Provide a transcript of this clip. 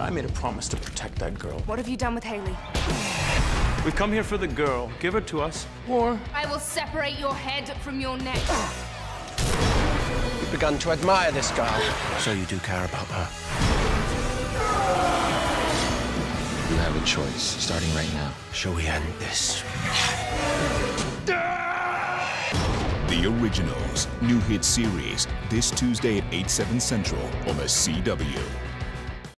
I made a promise to protect that girl. What have you done with Hayley? We've come here for the girl. Give her to us, or I will separate your head from your neck. You've begun to admire this girl. so you do care about her. You have a choice, starting right now. Shall we end this? The Originals, new hit series, this Tuesday at 8, 7 central on the CW.